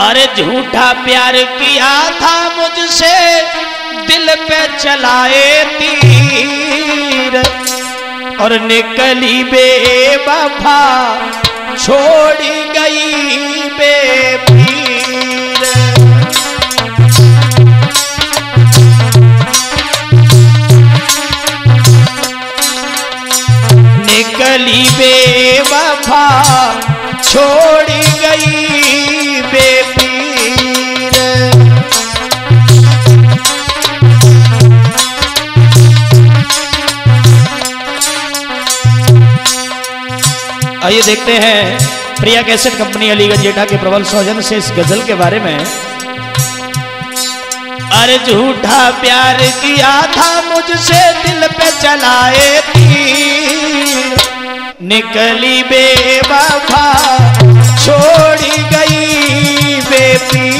अरे झूठा प्यार किया था मुझसे, दिल पे चलाए तीर। और निकली बेवफा छोड़ी गई बेपीर। निकली बेवफा छोड़ी गई आइए देखते हैं प्रिया कैसेट कंपनी अलीगढ़ जेठा के प्रबल सौजन से इस गज़ल के बारे में। अरे झूठा प्यार किया था मुझसे दिल पे चलाए थी निकली बेवफा, छोड़ी गई बेपीर।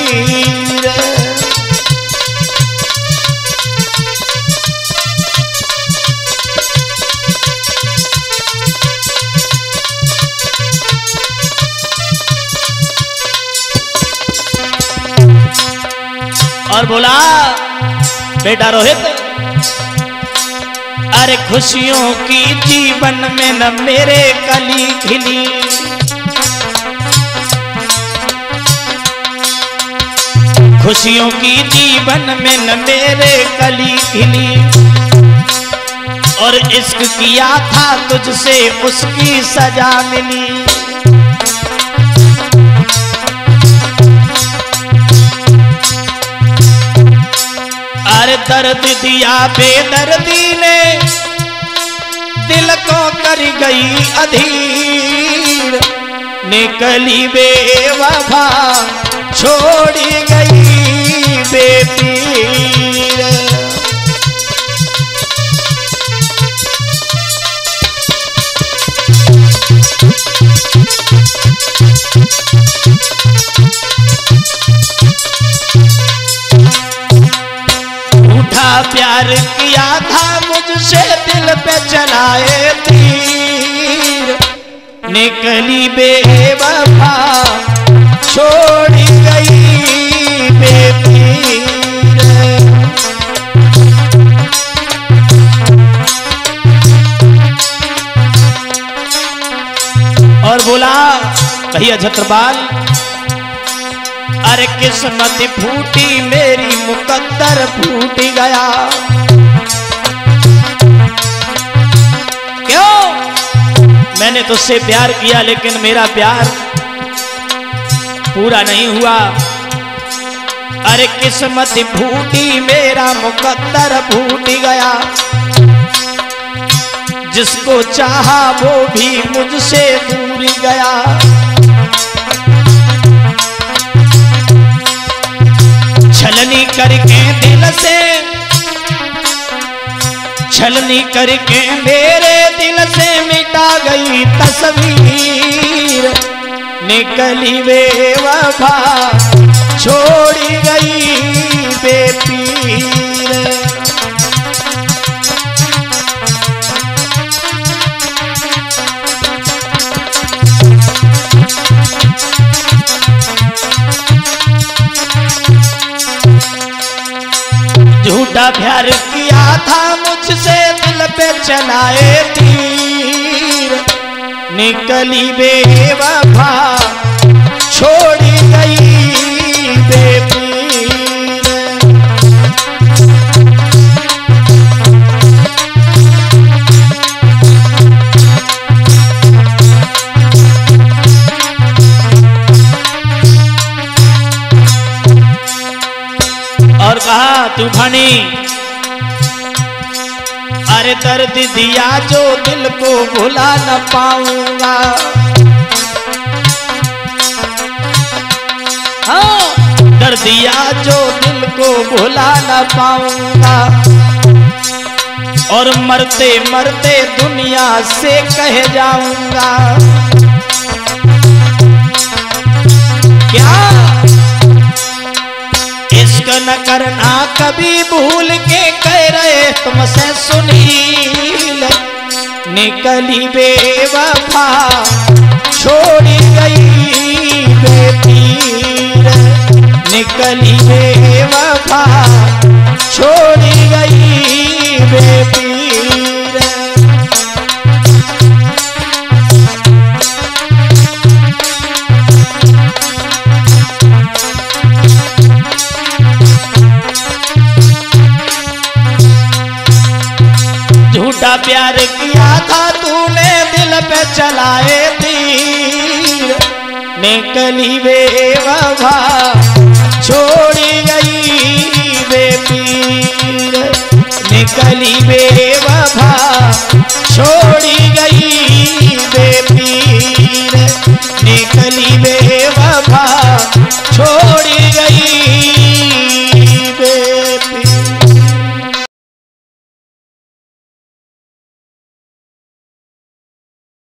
और बोला, बेटा रोहित, अरे खुशियों की जीवन में न मेरे कली खिली। खुशियों की जीवन में न मेरे कली खिली। और इश्क किया था तुझसे उसकी सजा मिली। दर्द दिया बेदर्दी ने दिल को कर गई अधीर। निकली बेवफा छोड़ी प्यार किया था मुझसे दिल पे चलाए तीर। निकली बेवफा, छोड़ी गई बेपीर और बोला भैया छत्रपाल अरे किस्मत फूटी, मेरी मुकद्दर फूट गया। क्यों? मैंने तुझसे प्यार किया, लेकिन मेरा प्यार पूरा नहीं हुआ। अरे किस्मत फूटी, मेरा मुकद्दर फूट गया। जिसको चाहा, वो भी मुझसे दूर गया। छलनी करके दिल से। छलनी करके मेरे दिल से मिटा गई तस्वीर। निकली वे बेवफा। झूठा प्यार किया था मुझसे दिल पे चलाए तीर। निकली बेवफा छोड़ी कहा, तू तूफानी अरे दर्द दिया जो दिल को भुला न पाऊँगा। हाँ दर्द दिया जो दिल को भुला न पाऊँगा। और मरते मरते दुनिया से कह जाऊँगा। न करना कभी भूल के कह रहे तुमसे सुनी निकली बेवफा, छोड़ी गई बेटी निकली बेवफा, छोड़ी झूठा प्यार किया था तूने, दिल पे चलाए तीर। निकली बाबा छोड़ी गई बेपीर निकली बाबा छोड़ी